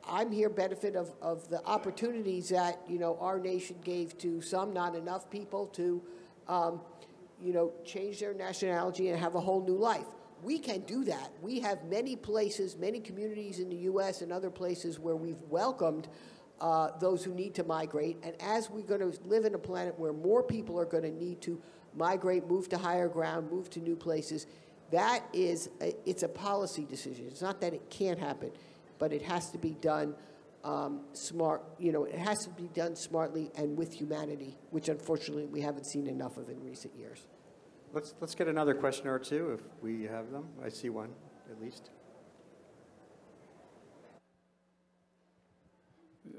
I'm here benefit of, of the opportunities that, you know, our nation gave to some, not enough people to, um, you know, change their nationality and have a whole new life. We can do that. We have many places, many communities in the U.S. and other places where we've welcomed uh, those who need to migrate. And as we're going to live in a planet where more people are going to need to migrate, move to higher ground, move to new places, that is, a, it's a policy decision. It's not that it can't happen, but it has to be done um, smart. You know, it has to be done smartly and with humanity, which unfortunately we haven't seen enough of in recent years. Let's, let's get another question or two if we have them. I see one, at least.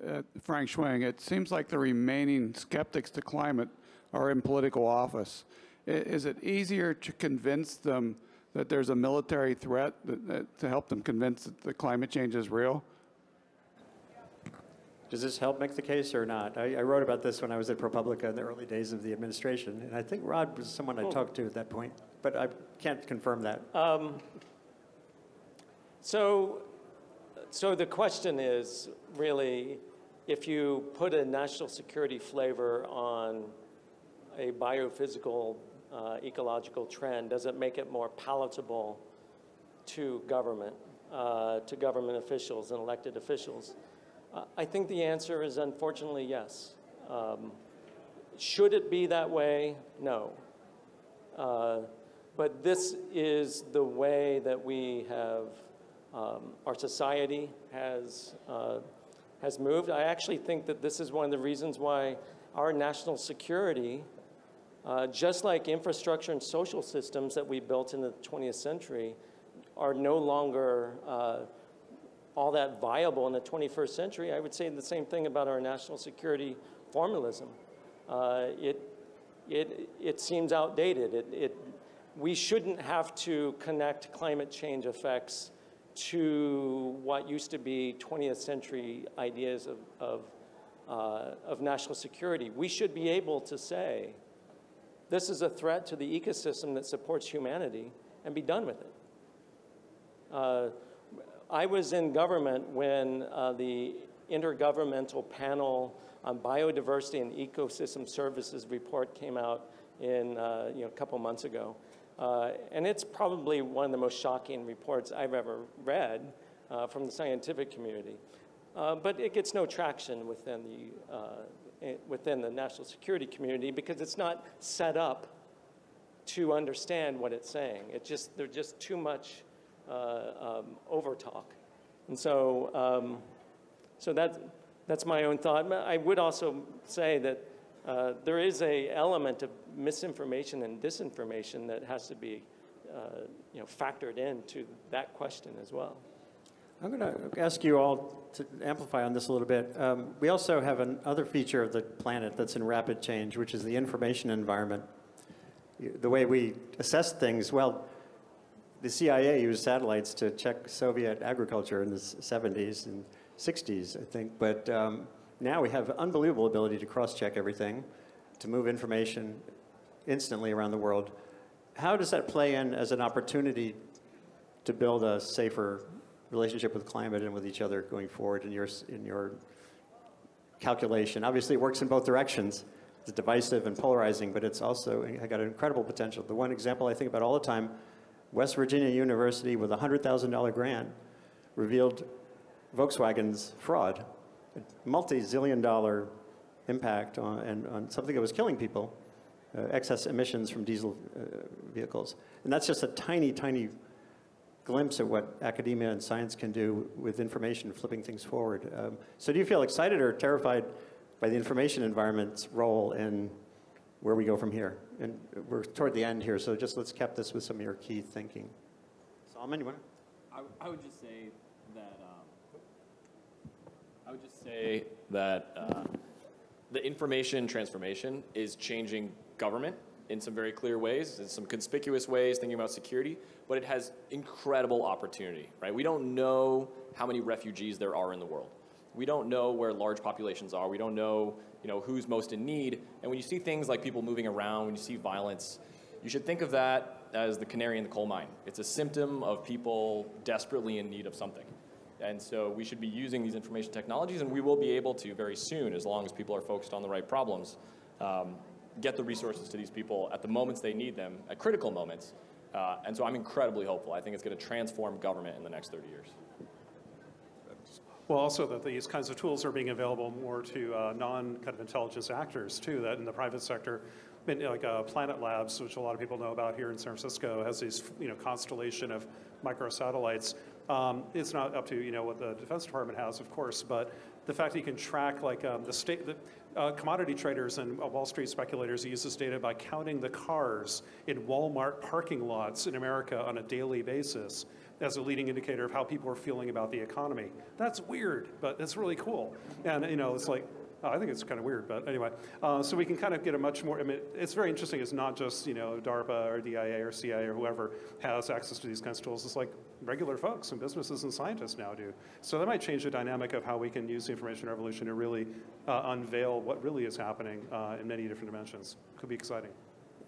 uh, Frank Schwing, it seems like the remaining skeptics to climate are in political office. I- Is it easier to convince them that there's a military threat that, that, to help them convince that the climate change is real? Does this help make the case or not? I, I wrote about this when I was at ProPublica in the early days of the administration, and I think Rod was someone I oh. talked to at that point, but I can't confirm that. Um, so, so the question is really, if you put a national security flavor on a biophysical, uh, ecological trend, does it make it more palatable to government, uh, to government officials and elected officials? Uh, I think the answer is unfortunately yes. Um, should it be that way? No. Uh, but this is the way that we have, um, our society has, uh, has moved. I actually think that this is one of the reasons why our national security, uh, just like infrastructure and social systems that we built in the 20th century, are no longer uh, all that viable in the 21st century. I would say the same thing about our national security formalism. Uh, it, it, it seems outdated. It, it, we shouldn't have to connect climate change effects to what used to be 20th century ideas of, of, uh, of national security. We should be able to say, this is a threat to the ecosystem that supports humanity, and be done with it. Uh, I was in government when uh, the Intergovernmental Panel on Biodiversity and Ecosystem Services report came out in uh, you know, a couple months ago. Uh, and it's probably one of the most shocking reports I've ever read uh, from the scientific community. Uh, but it gets no traction within the, within the national security community because it's not set up to understand what it's saying. It just there's just too much uh, um, overtalk, and so um, so that that's my own thought. I would also say that uh, there is a element of misinformation and disinformation that has to be uh, you know factored into that question as well. I'm going to ask you all to amplify on this a little bit. Um, we also have another feature of the planet that's in rapid change, which is the information environment. The way we assess things, well, the CIA used satellites to check Soviet agriculture in the 70s and 60s, I think. But um, now we have unbelievable ability to cross-check everything, to move information instantly around the world. How does that play in as an opportunity to build a safer relationship with climate and with each other going forward in your, in your calculation. Obviously, it works in both directions. It's divisive and polarizing, but it's also got an incredible potential. The one example I think about all the time, West Virginia University with a $100,000 grant revealed Volkswagen's fraud, a multi-zillion dollar impact on, and, on something that was killing people, uh, excess emissions from diesel uh, vehicles. And that's just a tiny, tiny glimpse at what academia and science can do with information, flipping things forward. Um, so do you feel excited or terrified by the information environment's role in where we go from here? And we're toward the end here, so just let's cap this with some of your key thinking. Salman, you want to? I, I would just say that, um, I would just say that uh, the information transformation is changing government in some very clear ways, in some conspicuous ways, thinking about security, but it has incredible opportunity, right? We don't know how many refugees there are in the world. We don't know where large populations are. We don't know, you know, who's most in need. And when you see things like people moving around, when you see violence, you should think of that as the canary in the coal mine. It's a symptom of people desperately in need of something. And so we should be using these information technologies, and we will be able to very soon, as long as people are focused on the right problems, um, get the resources to these people at the moments they need them, at critical moments. Uh, and so I'm incredibly hopeful. I think it's going to transform government in the next 30 years. Well, also that these kinds of tools are being available more to uh, non kind of intelligence actors too. That in the private sector, like uh, Planet Labs, which a lot of people know about here in San Francisco, has these you know constellation of microsatellites. Um, it's not up to you know what the Defense Department has, of course, but the fact that you can track like um, the state, the, uh, commodity traders and uh, Wall Street speculators use this data by counting the cars in Walmart parking lots in America on a daily basis as a leading indicator of how people are feeling about the economy. That's weird, but it's really cool. And you know, it's like, I think it's kind of weird, but anyway. Uh, so we can kind of get a much more, I mean, it's very interesting. It's not just, you know, DARPA or DIA or CIA or whoever has access to these kinds of tools. It's like regular folks and businesses and scientists now do. So that might change the dynamic of how we can use the information revolution to really uh, unveil what really is happening uh, in many different dimensions. Could be exciting.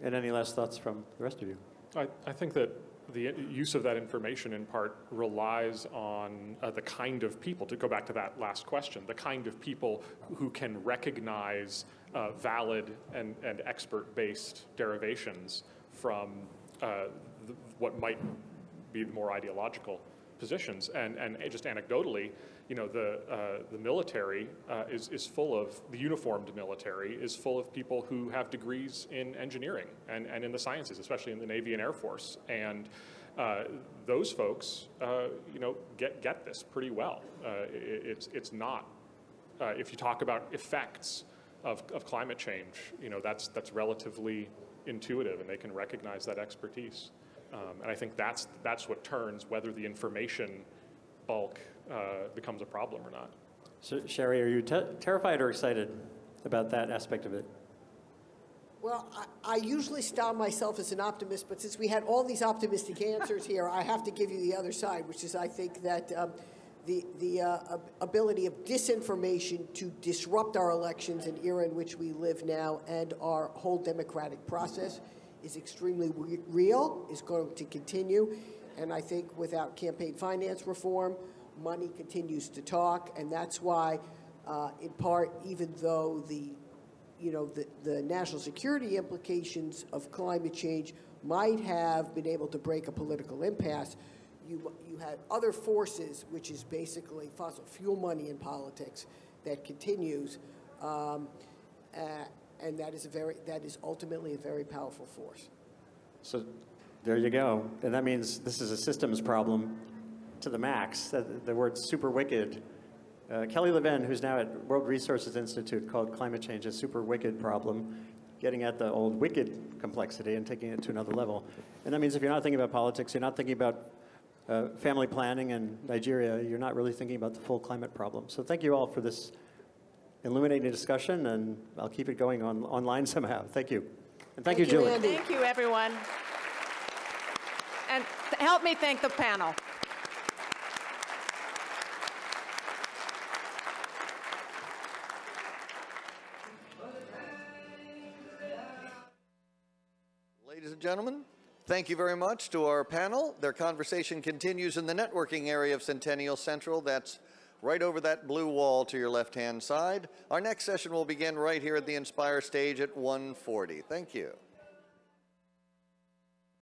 And any last thoughts from the rest of you? I, I think that the use of that information in part relies on uh, the kind of people, to go back to that last question, the kind of people who can recognize uh, valid and, and expert-based derivations from uh, the, what might be the more ideological positions. And, and just anecdotally, you know, the, uh, the military uh, is, is full of, the uniformed military is full of people who have degrees in engineering and, and in the sciences, especially in the Navy and Air Force. And uh, those folks, uh, you know, get, get this pretty well. Uh, it, it's, it's not, uh, if you talk about effects of, of climate change, you know, that's, that's relatively intuitive and they can recognize that expertise. Um, and I think that's, that's what turns whether the information bulk uh, becomes a problem or not. So, Sherri, are you terrified or excited about that aspect of it? Well, I, I, usually style myself as an optimist, but since we had all these optimistic answers here, I have to give you the other side, which is I think that um, the, the uh, ability of disinformation to disrupt our elections, an era in which we live now, and our whole democratic process is extremely re real, is going to continue. And I think without campaign finance reform, money continues to talk, and that's why, uh, in part, even though the, you know, the, the national security implications of climate change might have been able to break a political impasse, you, you had other forces, which is basically fossil fuel money in politics, that continues, um, uh, and that is a very that is ultimately a very powerful force. So there you go. And that means this is a systems problem to the max. The, the word super wicked. Uh, Kelly Levin, who's now at World Resources Institute, called climate change a super wicked problem, getting at the old wicked complexity and taking it to another level. And that means if you're not thinking about politics, you're not thinking about uh, family planning in Nigeria, you're not really thinking about the full climate problem. So thank you all for this illuminating discussion, and I'll keep it going on, online somehow. Thank you. And thank, Thank you, you, Julie. Andy. Thank you, everyone. And help me thank the panel. And gentlemen, thank you very much to our panel. Their conversation continues in the networking area of Centennial Central. That's right over that blue wall to your left-hand side. Our next session will begin right here at the Inspire stage at 1:40. Thank you.